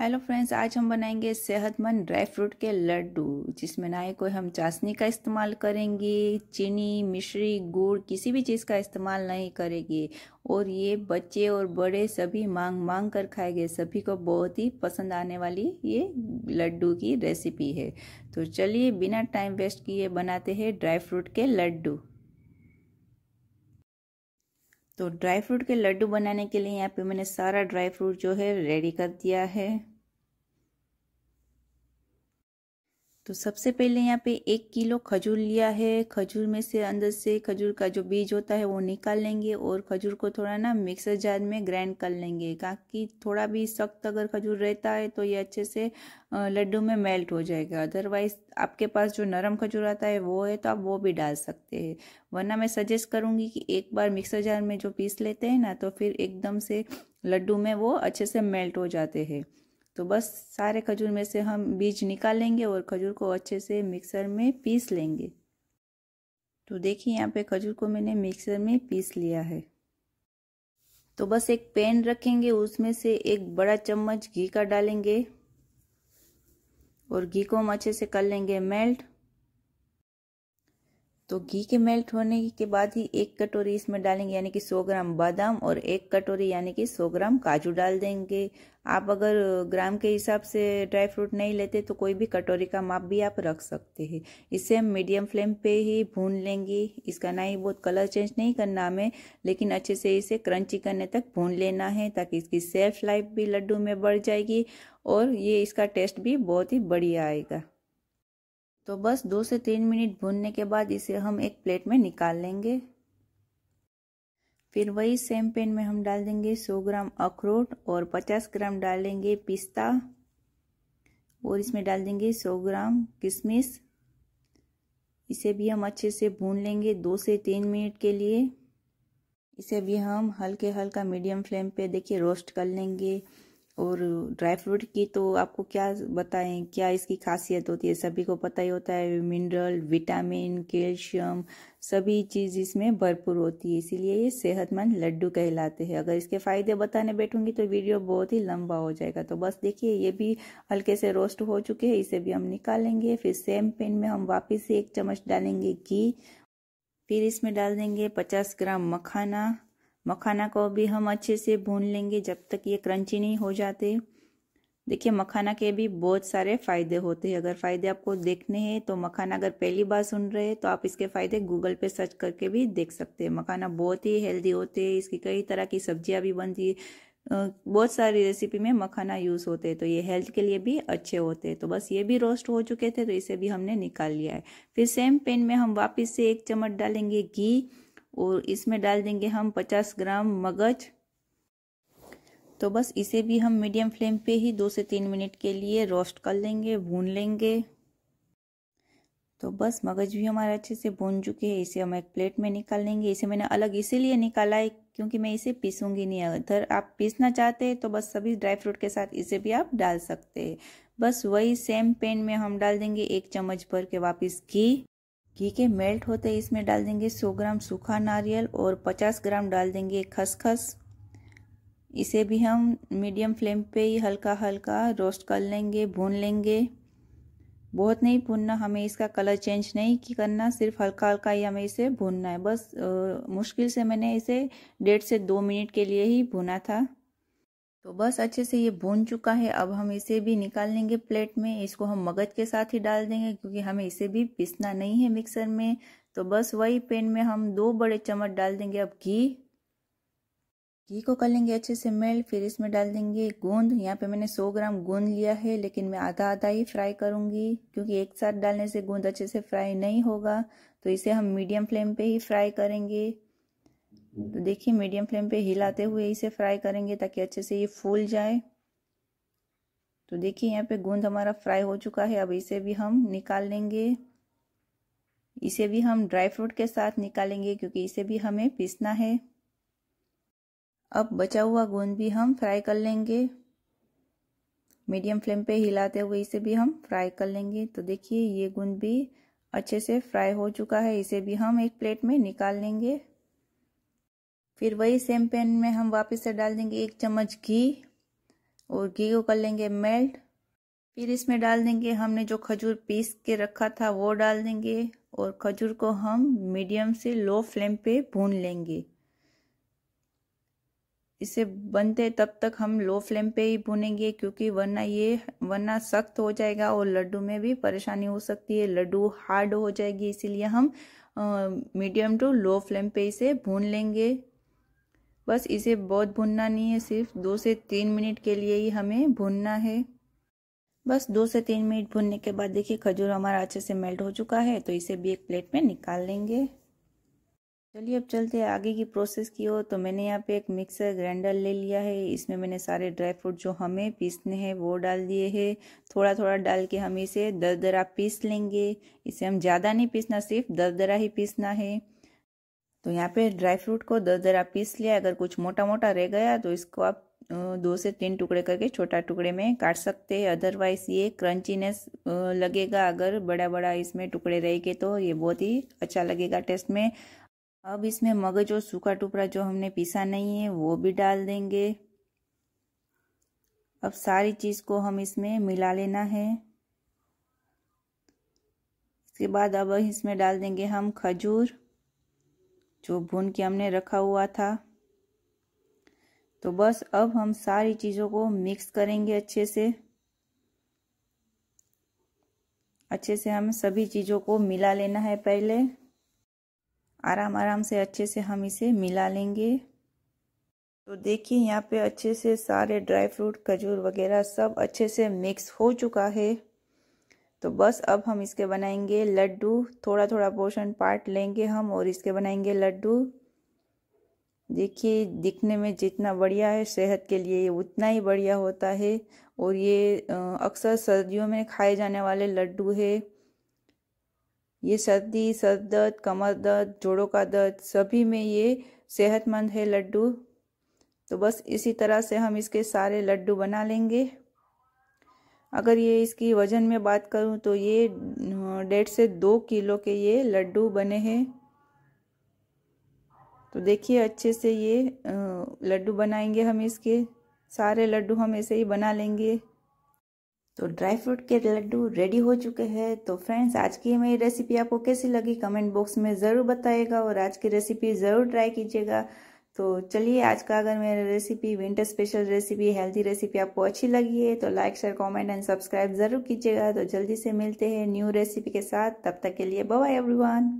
Hello friends, आज हम बनाएँगे सेहतमंद ड्राई फ्रूट के लड्डू, जिसमें ना ही कोई हम चाशनी का इस्तेमाल करेंगे, चीनी, मिश्री, गुड़, किसी भी चीज़ का इस्तेमाल नहीं करेंगे। और ये बच्चे और बड़े सभी मांग मांग कर खाएँगे, सभी को बहुत ही पसंद आने वाली ये लड्डू की रेसिपी है। तो चलिए बिना टाइम वेस्ट किए बनाते हैं ड्राई फ्रूट के लड्डू। तो ड्राई फ्रूट के लड्डू बनाने के लिए यहाँ पे मैंने सारा ड्राई फ्रूट जो है रेडी कर दिया है। तो सबसे पहले यहाँ पे एक किलो खजूर लिया है। खजूर में से अंदर से खजूर का जो बीज होता है वो निकाल लेंगे और खजूर को थोड़ा ना मिक्सर जार में ग्राइंड कर लेंगे ताकि थोड़ा भी सख्त अगर खजूर रहता है तो ये अच्छे से लड्डू में मेल्ट हो जाएगा। अदरवाइज़ आपके पास जो नरम खजूर आता है वो है तो आप वो भी डाल सकते हैं। वरना मैं सजेस्ट करूँगी कि एक बार मिक्सर जार में जो पीस लेते हैं ना तो फिर एकदम से लड्डू में वो अच्छे से मेल्ट हो जाते हैं। तो बस सारे खजूर में से हम बीज निकाल लेंगे और खजूर को अच्छे से मिक्सर में पीस लेंगे। तो देखिए यहाँ पे खजूर को मैंने मिक्सर में पीस लिया है। तो बस एक पैन रखेंगे, उसमें से एक बड़ा चम्मच घी का डालेंगे और घी को हम अच्छे से कर लेंगे मेल्ट। तो घी के मेल्ट होने के बाद ही एक कटोरी इसमें डालेंगे, यानी कि 100 ग्राम बादाम और एक कटोरी, यानी कि 100 ग्राम काजू डाल देंगे। आप अगर ग्राम के हिसाब से ड्राई फ्रूट नहीं लेते तो कोई भी कटोरी का माप भी आप रख सकते हैं। इसे हम मीडियम फ्लेम पे ही भून लेंगे। इसका ना ही बहुत कलर चेंज नहीं करना हमें, लेकिन अच्छे से इसे क्रंची करने तक भून लेना है ताकि इसकी सेल्फ लाइफ भी लड्डू में बढ़ जाएगी और ये इसका टेस्ट भी बहुत ही बढ़िया आएगा। तो बस दो से तीन मिनट भूनने के बाद इसे हम एक प्लेट में निकाल लेंगे। फिर वही सेम पैन में हम डाल देंगे 100 ग्राम अखरोट और 50 ग्राम डालेंगे पिस्ता और इसमें डाल देंगे 100 ग्राम किशमिश। इसे भी हम अच्छे से भून लेंगे दो से तीन मिनट के लिए। इसे भी हम हल्के हल्का मीडियम फ्लेम पे देखिए रोस्ट कर लेंगे। और ड्राई फ्रूट की तो आपको क्या बताएँ, क्या इसकी खासियत होती है? सभी को पता ही होता है, मिनरल, विटामिन, कैल्शियम, सभी चीज़ इसमें भरपूर होती है, इसीलिए ये सेहतमंद लड्डू कहलाते हैं। अगर इसके फ़ायदे बताने बैठूँगी तो वीडियो बहुत ही लंबा हो जाएगा। तो बस देखिए, ये भी हल्के से रोस्ट हो चुके हैं, इसे भी हम निकालेंगे, फिर सेम पेन में हम वापस एक चम्मच डालेंगे घी, फिर इसमें डाल देंगे पचास ग्राम मखाना मखाना को भी हम अच्छे से भून लेंगे जब तक ये क्रंची नहीं हो जाते। देखिए, मखाना के भी बहुत सारे फ़ायदे होते हैं। अगर फ़ायदे आपको देखने हैं तो मखाना अगर पहली बार सुन रहे हैं तो आप इसके फ़ायदे गूगल पे सर्च करके भी देख सकते हैं। मखाना बहुत ही हेल्दी होते हैं। इसकी कई तरह की सब्ज़ियाँ भी बनती है। बहुत सारी रेसिपी में मखाना यूज़ होते हैं। तो ये हेल्थ के लिए भी अच्छे होते हैं। तो बस ये भी रोस्ट हो चुके थे तो इसे भी हमने निकाल लिया है। फिर सेम पेन में हम वापस से एक चम्मच डालेंगे घी। और इसमें डाल देंगे हम 50 ग्राम मगज। तो बस इसे भी हम मीडियम फ्लेम पे ही दो से तीन मिनट के लिए रोस्ट कर लेंगे, भून लेंगे। तो बस मगज भी हमारे अच्छे से भून चुके हैं, इसे हम एक प्लेट में निकाल लेंगे। इसे मैंने अलग इसीलिए निकाला है क्योंकि मैं इसे पीसूँगी नहीं। अगर आप पीसना चाहते हैं तो बस सभी ड्राई फ्रूट के साथ इसे भी आप डाल सकते हैं। बस वही सेम पेन में हम डाल देंगे एक चम्मच भर के वापस घी। घी के मेल्ट होते ही इसमें डाल देंगे 100 ग्राम सूखा नारियल और 50 ग्राम डाल देंगे खसखस। इसे भी हम मीडियम फ्लेम पे ही हल्का हल्का रोस्ट कर लेंगे भून लेंगे। बहुत नहीं भूनना हमें इसका कलर चेंज नहीं की करना सिर्फ़ हल्का हल्का ही हमें इसे भूनना है। बस आ, मुश्किल से मैंने इसे डेढ़ से दो मिनट के लिए ही भुना था। तो बस अच्छे से ये भून चुका है। अब हम इसे भी निकाल लेंगे प्लेट में। इसको हम मगज के साथ ही डाल देंगे क्योंकि हमें इसे भी पीसना नहीं है मिक्सर में। तो बस वही पेन में हम दो बड़े चम्मच डाल देंगे। अब घी। घी को कर लेंगे अच्छे से मेल्ट। फिर इसमें डाल देंगे गूंद। यहाँ पे मैंने 100 ग्राम गूंद लिया है, लेकिन मैं आधा आधा ही फ्राई करूँगी क्योंकि एक साथ डालने से गूंद अच्छे से फ्राई नहीं होगा। तो इसे हम मीडियम फ्लेम पे ही फ्राई करेंगे। तो देखिए मीडियम फ्लेम पे हिलाते हुए इसे फ्राई करेंगे ताकि अच्छे से ये फूल जाए। तो देखिए, यहाँ पे गूंद हमारा फ्राई हो चुका है। अब इसे भी हम निकाल लेंगे। इसे भी हम ड्राई फ्रूट के साथ निकालेंगे क्योंकि इसे भी हमें पीसना है। अब बचा हुआ गूंद भी हम फ्राई कर लेंगे। मीडियम फ्लेम पे हिलाते हुए इसे भी हम फ्राई कर लेंगे। तो देखिए, ये गूंद भी अच्छे से फ्राई हो चुका है। इसे भी हम एक प्लेट में निकाल लेंगे। फिर वही सेम पैन में हम वापस से डाल देंगे एक चम्मच घी और घी को कर लेंगे मेल्ट फिर इसमें डाल देंगे हमने जो खजूर पीस के रखा था वो डाल देंगे और खजूर को हम मीडियम से लो फ्लेम पे भून लेंगे। इसे बनते तब तक हम लो फ्लेम पे ही भूनेंगे क्योंकि वरना ये, वरना सख्त हो जाएगा और लड्डू में भी परेशानी हो सकती है। लड्डू हार्ड हो जाएगी, इसीलिए हम मीडियम टू लो फ्लेम पे इसे भून लेंगे। बस इसे बहुत भुनना नहीं है, सिर्फ़ दो से तीन मिनट के लिए ही हमें भुनना है। बस दो से तीन मिनट भुनने के बाद देखिए खजूर हमारा अच्छे से मेल्ट हो चुका है तो इसे भी एक प्लेट में निकाल लेंगे। चलिए अब चलते हैं आगे की प्रोसेस की ओर। तो मैंने यहाँ पे एक मिक्सर ग्राइंडर ले लिया है। इसमें मैंने सारे ड्राई फ्रूट जो हमें पीसने हैं, वो डाल दिए हैं। थोड़ा थोड़ा डाल के हम इसे दरदरा पीस लेंगे। इसे हम ज़्यादा नहीं पीसना, सिर्फ़ दरदरा ही पीसना है। तो यहाँ पे ड्राई फ्रूट को दरदरा पीस लिया, अगर कुछ मोटा मोटा रह गया तो इसको आप दो से तीन टुकड़े करके छोटा टुकड़े में काट सकते हैं। अदरवाइज़ ये क्रंचीनेस लगेगा। अगर बड़ा बड़ा इसमें टुकड़े रहेंगे तो ये बहुत ही अच्छा लगेगा टेस्ट में। अब इसमें मगज और सूखा टुकड़ा जो हमने पीसा नहीं है, वो भी डाल देंगे। अब सारी चीज़ को हम इसमें मिला लेना है। इसके बाद अब इसमें डाल देंगे हम खजूर। जो भून के हमने रखा हुआ था। तो बस अब हम सारी चीज़ों को मिक्स करेंगे अच्छे से। अच्छे से हम सभी चीज़ों को मिला लेना है पहले। आराम आराम से अच्छे से हम इसे मिला लेंगे। तो देखिए यहाँ पे अच्छे से सारे ड्राई फ्रूट खजूर वगैरह सब अच्छे से मिक्स हो चुका है। तो बस अब हम इसके बनाएँगे लड्डू। थोड़ा थोड़ा पोर्शन पार्ट लेंगे हम और इसके बनाएँगे लड्डू। देखिए, दिखने में जितना बढ़िया है, सेहत के लिए ये उतना ही बढ़िया होता है। और ये अक्सर सर्दियों में खाए जाने वाले लड्डू है। ये सर्दी सर दर्द कमर दर्द जोड़ों का दर्द, सभी में ये सेहतमंद है लड्डू। तो बस इसी तरह से हम इसके सारे लड्डू बना लेंगे। अगर ये इसकी वज़न में बात करूँ तो ये डेढ़ से दो किलो के ये लड्डू बने हैं। तो देखिए अच्छे से ये लड्डू बनाएँगे हम इसके। सारे लड्डू हम ऐसे ही बना लेंगे। तो ड्राई फ्रूट के लड्डू रेडी हो चुके हैं। तो फ्रेंड्स, आज की मेरी रेसिपी आपको कैसी लगी? कमेंट बॉक्स में ज़रूर बताइएगा और आज की रेसिपी ज़रूर ट्राई कीजिएगा। तो चलिए आज का अगर मेरा recipe winter special recipe healthy recipe आपको अच्छी लगी है तो like share comment and subscribe ज़रूर कीजिएगा। तो जल्दी से मिलते हैं न्यू रेसिपी के साथ। तब तक के लिए बाय एवरीवन